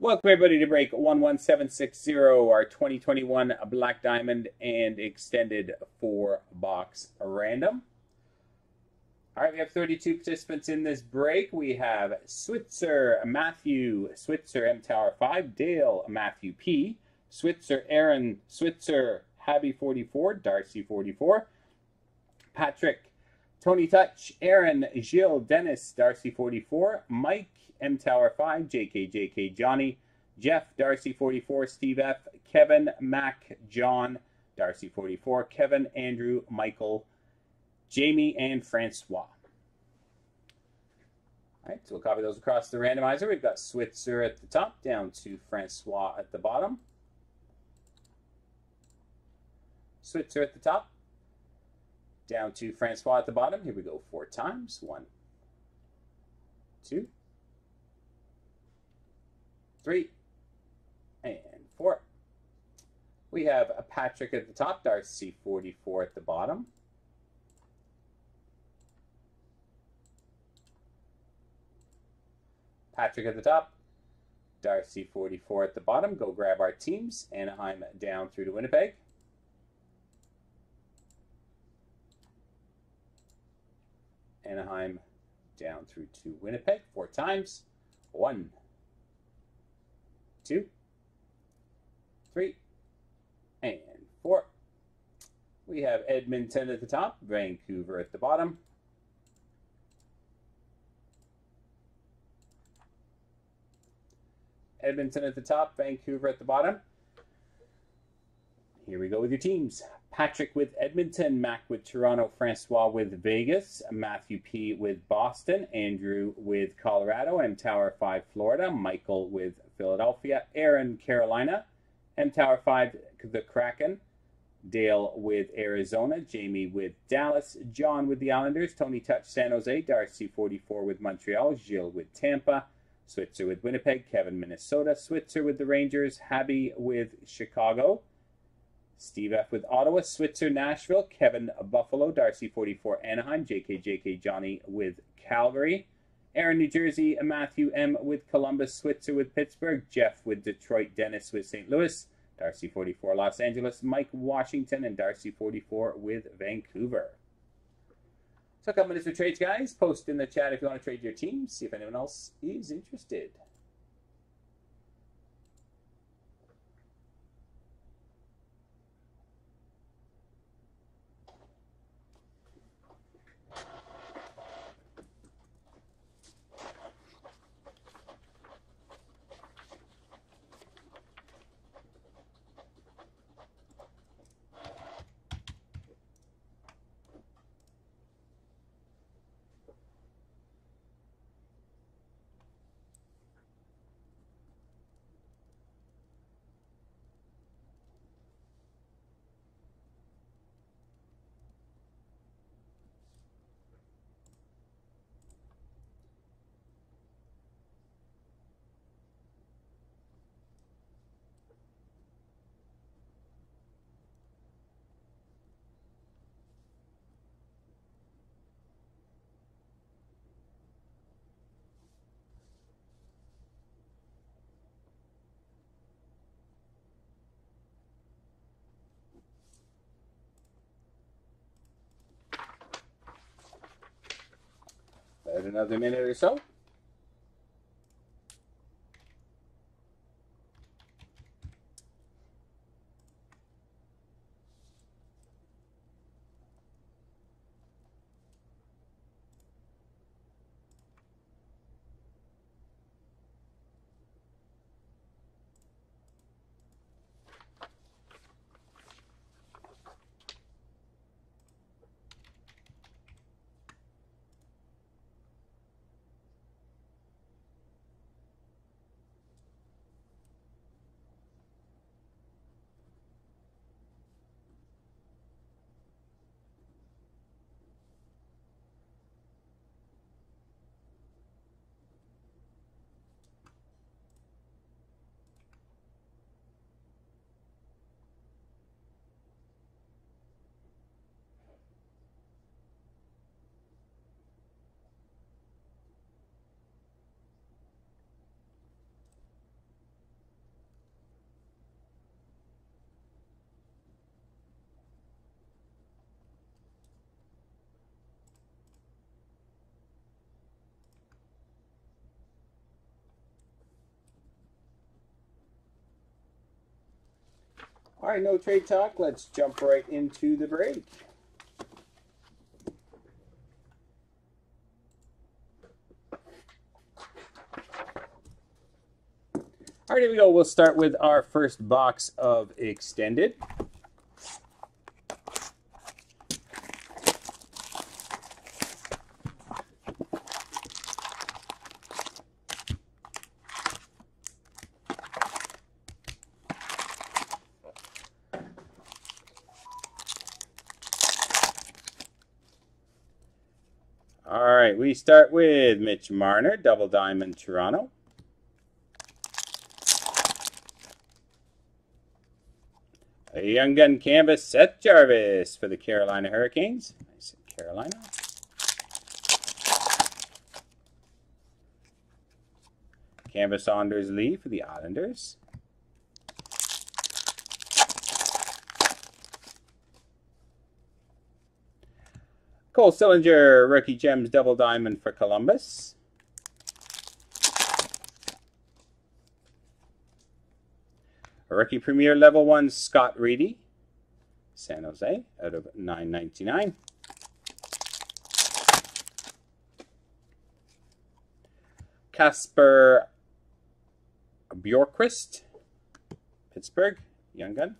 Welcome everybody to break 11760, our 2021 Black Diamond and extended four box random. All right, we have 32 participants in this break. We have Switzer Matthew, Switzer M Tower 5, Dale Matthew P, Switzer Aaron, Switzer Habby 44, Darcy 44, Patrick, Tony Touch, Aaron, Gilles, Dennis, Darcy 44, Mike, M Tower 5, JK, JK, Johnny, Jeff, Darcy 44, Steve F, Kevin, Mac, John, Darcy 44, Kevin, Andrew, Michael, Jamie, and Francois. All right, so we'll copy those across the randomizer. We've got Switzer at the top, down to Francois at the bottom. Switzer at the top, down to Francois at the bottom. Here we go four times. One, two, three, and four. We have a Patrick at the top, Darcy 44 at the bottom. Patrick at the top, Darcy 44 at the bottom. Go grab our teams. Anaheim down through to Winnipeg. Anaheim down through to Winnipeg four times. One, two, three, and four. We have Edmonton at the top, Vancouver at the bottom. Edmonton at the top, Vancouver at the bottom. Here we go with your teams. Patrick with Edmonton, Mac with Toronto, Francois with Vegas, Matthew P with Boston, Andrew with Colorado, M Tower 5 Florida, Michael with Philadelphia, Aaron Carolina, M Tower 5 the Kraken, Dale with Arizona, Jamie with Dallas, John with the Islanders, Tony Touch San Jose, Darcy 44 with Montreal, Gilles with Tampa, Switzer with Winnipeg, Kevin Minnesota, Switzer with the Rangers, Habby with Chicago, Steve F with Ottawa, Switzer Nashville, Kevin Buffalo, Darcy 44 Anaheim, JK JK Johnny with Calgary, Aaron New Jersey, Matthew M with Columbus, Switzer with Pittsburgh, Jeff with Detroit, Dennis with St. Louis, Darcy 44 Los Angeles, Mike Washington, and Darcy 44 with Vancouver. So a couple minutes for trades, guys. Post in the chat if you want to trade your team. See if anyone else is interested. Another minute or so. All right, no trade talk. Let's jump right into the break. All right, here we go. We'll start with our first box of extended. All right, we start with Mitch Marner, Double Diamond Toronto. A young gun canvas, Seth Jarvis for the Carolina Hurricanes. I Nice Carolina. Canvas Anders Lee for the Islanders. Cole Sillinger, Rookie Gems Double Diamond for Columbus. Rookie Premier Level 1, Scott Reedy, San Jose, out of 999. Kasper Bjorkqvist, Pittsburgh, Young Gun.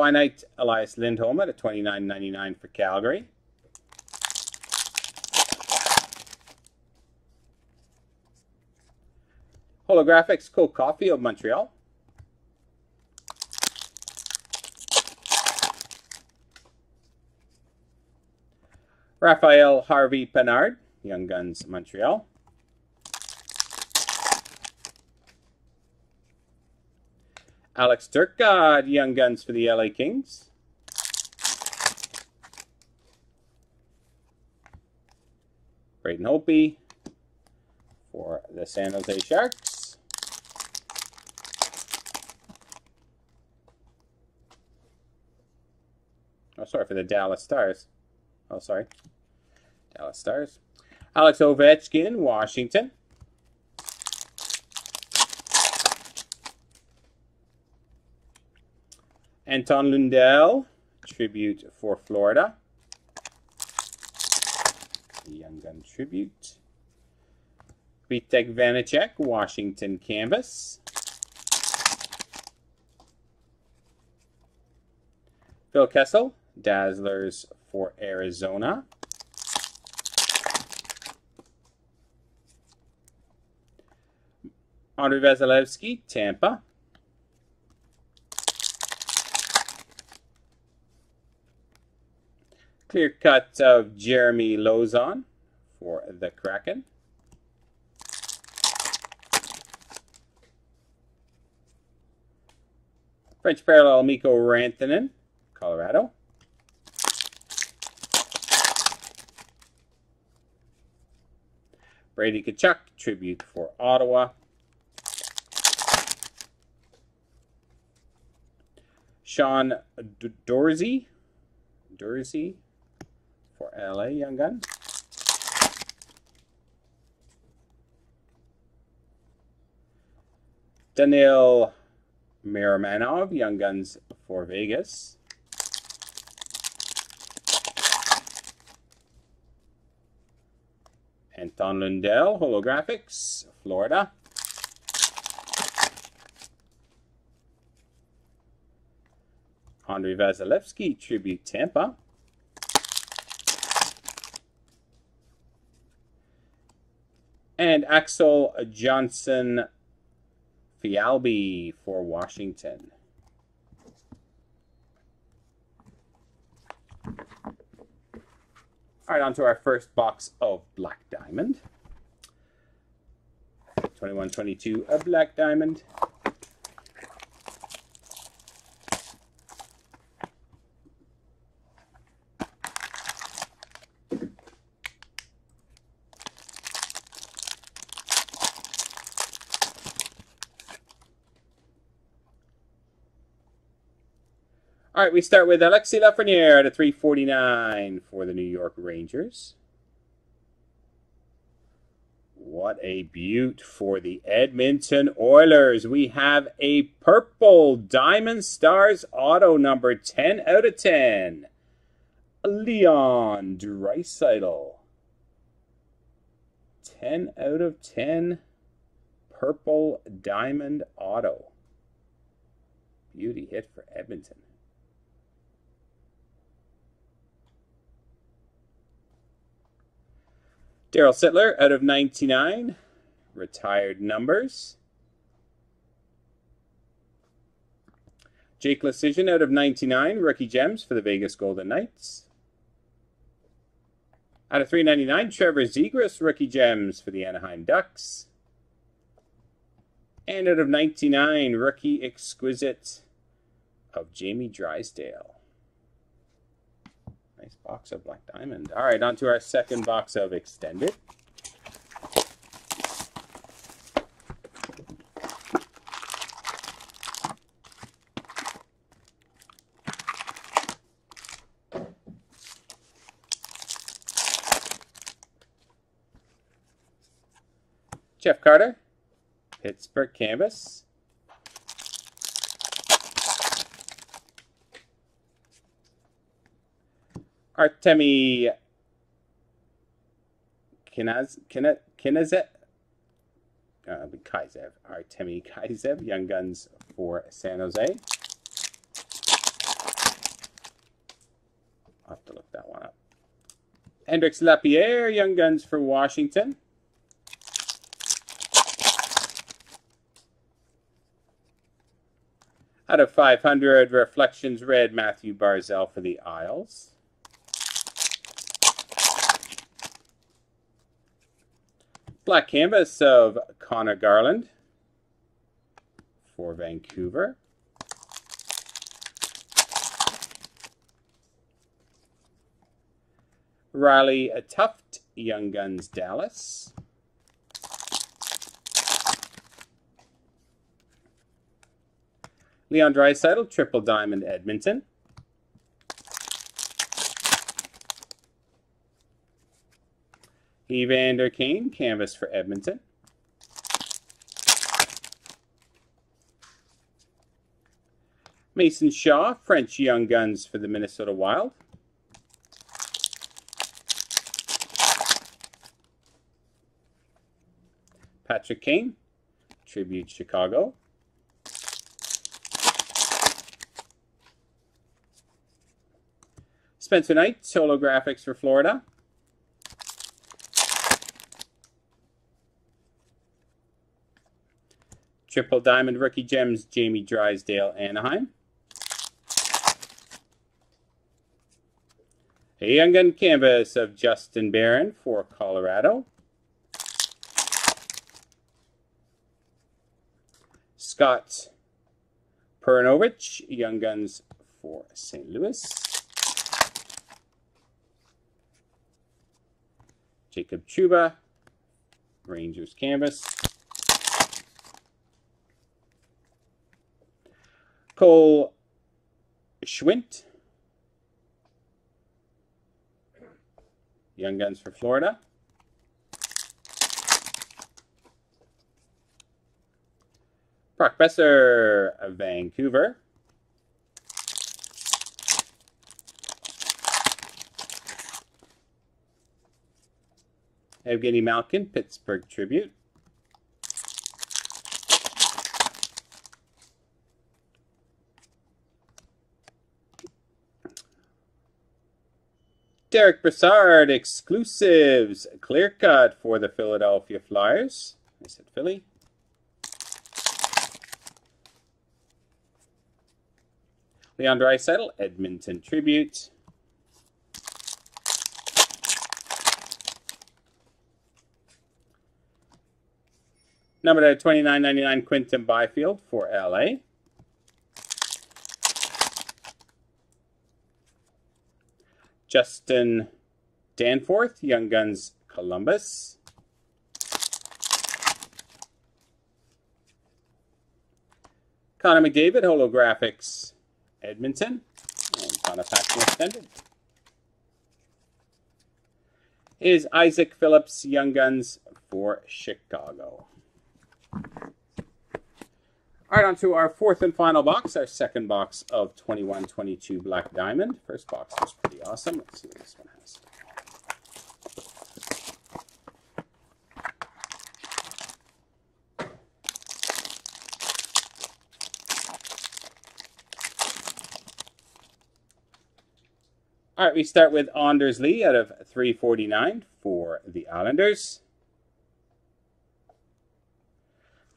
Finite Elias Lindholm at a 29.99 for Calgary. Holographics Cole Caufield of Montreal. Raphael Harvey-Pinard, Young Guns Montreal. Alex Turcotte, Young Guns for the LA Kings. Braden Holtby for the San Jose Sharks. Oh, sorry, for the Dallas Stars. Oh, sorry. Dallas Stars. Alex Ovechkin, Washington. Anton Lundell, tribute for Florida. The Young Gun tribute. Vitek Vanacek, Washington canvas. Phil Kessel, Dazzlers for Arizona. Andrei Vasilevskiy, Tampa. Clear cut of Jeremy Lauzon for the Kraken. French parallel Mikko Rantanen, Colorado. Brady Tkachuk, tribute for Ottawa. Sean Durzi, Dorsey for LA Young Gun. Daniil Miromanov, Young Guns for Vegas. Anton Lundell, Holographics, Florida. Andrei Vasilevskiy, Tribute Tampa. And Axel Johnson Fialbi for Washington. All right, on to our first box of Black Diamond. 2122 a Black Diamond. All right, we start with Alexis Lafreniere at a 349 for the New York Rangers. What a beaut for the Edmonton Oilers. We have a purple Diamond Stars auto number 10 out of 10. Leon Draisaitl. 10 out of 10 purple diamond auto. Beauty hit for Edmonton. Daryl Sittler out of 99. Retired numbers. Jake Leschyshyn out of 99. Rookie gems for the Vegas Golden Knights. Out of 399, Trevor Zegras, rookie gems for the Anaheim Ducks. And out of 99, rookie exquisite of Jamie Drysdale. Nice box of Black Diamond. All right, on to our second box of Extended. Jeff Carter, Pittsburgh Canvas. Artemi Kinaz, Kinaz, Kinazet, uh, Kaizev, Artemi Kaizev, Young Guns for San Jose. I'll have to look that one up. Hendrix Lapierre, Young Guns for Washington. Out of 500, Reflections Red, Matthew Barzal for the Isles. Black Canvas of Conor Garland for Vancouver. Riley a Tuft, Young Guns Dallas. Leon Draisaitl, Triple Diamond Edmonton. Evander Kane, Canvas for Edmonton. Mason Shaw, French Young Guns for the Minnesota Wild. Patrick Kane, Tribute Chicago. Spencer Knight, Solo Graphics for Florida. Triple Diamond Rookie Gems, Jamie Drysdale, Anaheim. A Young Gun Canvas of Justin Barron for Colorado. Scott Perunovich, Young Guns for St. Louis. Jacob Trouba, Rangers Canvas. Cole Schwindt, Young Guns for Florida. Brock Boeser of Vancouver. Evgeny Malkin, Pittsburgh Tribute. Derick Brassard, exclusives, clear cut for the Philadelphia Flyers. I said Philly. Leon Draisaitl, Edmonton Tribute. Number to 29.99 Quinton Byfield for LA. Justin Danforth, Young Guns Columbus. Connor McDavid, Holographics Edmonton. And Connor Paxton Extended. Is Isaak Phillips, Young Guns for Chicago. All right, on to our fourth and final box, our second box of 21-22 Black Diamond. First box was pretty awesome. Let's see what this one has. All right, we start with Anders Lee out of 349 for the Islanders.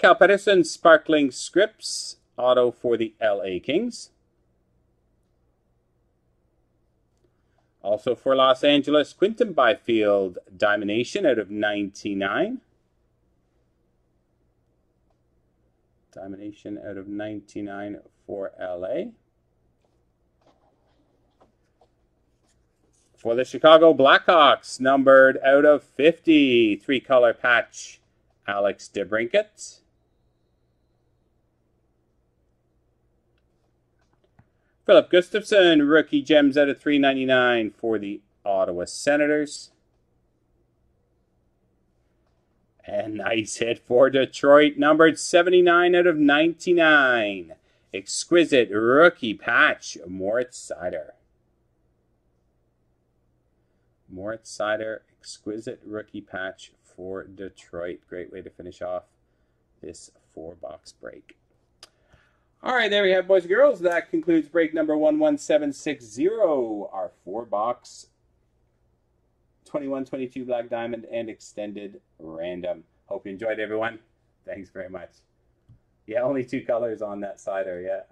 Cal Petersen, Sparkling Scripts, auto for the LA Kings. Also for Los Angeles, Quinton Byfield, Diamondation out of 99. Diamondation out of 99 for LA. For the Chicago Blackhawks, numbered out of 50, three color patch, Alex DeBrincat. Filip Gustavsson, rookie gems out of 399 for the Ottawa Senators. And nice hit for Detroit, numbered 79 out of 99. Exquisite rookie patch, Moritz Seider. Moritz Seider, exquisite rookie patch for Detroit. Great way to finish off this four box break. All right, there we have, boys and girls. That concludes break number 11760, our four box 2122 Black Diamond and extended random. Hope you enjoyed, everyone. Thanks very much. Yeah, only two colors on that Seider, yeah.